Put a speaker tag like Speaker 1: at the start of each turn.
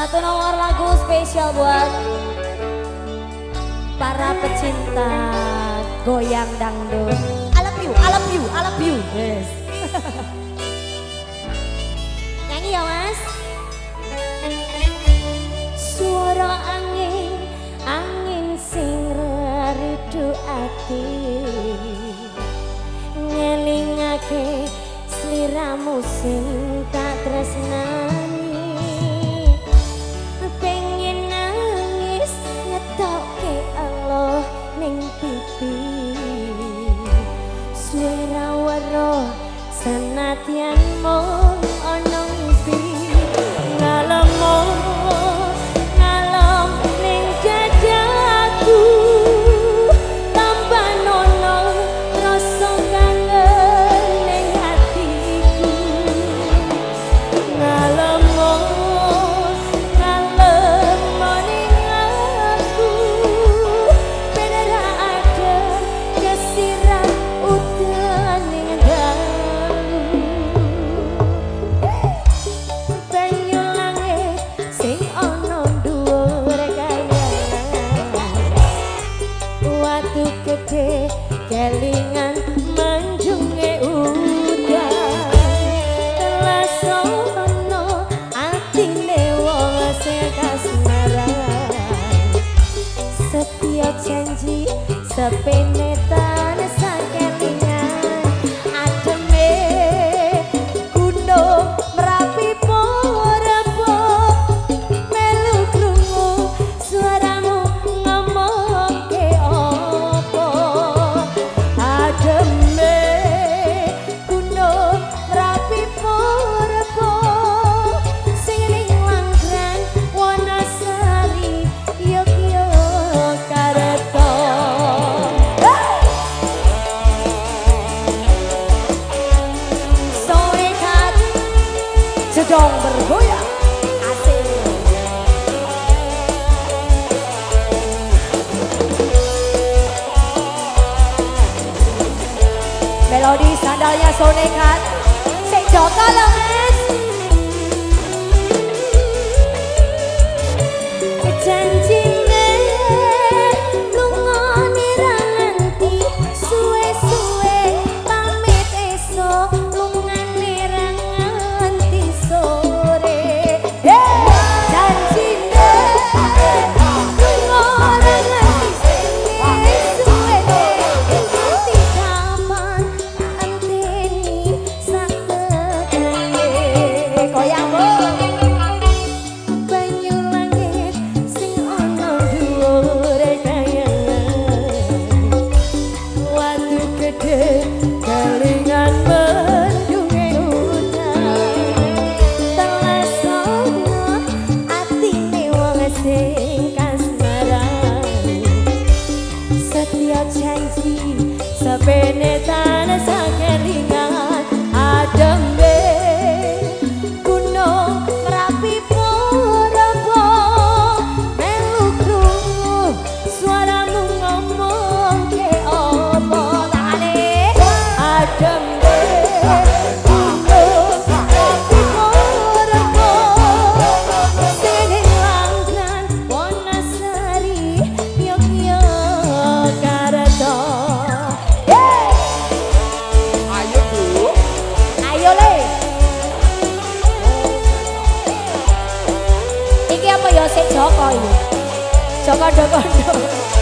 Speaker 1: Satu nomor lagu spesial buat para pecinta goyang dangdut. I love you, I love you, I love you. Yes. Nyanyi ya mas. Suara angin, angin sing redu hati. Ngelingake seliramu sing pena. melodi sandalnya sonekan. Sing joko lho Joko ya. Joko Joko Joko.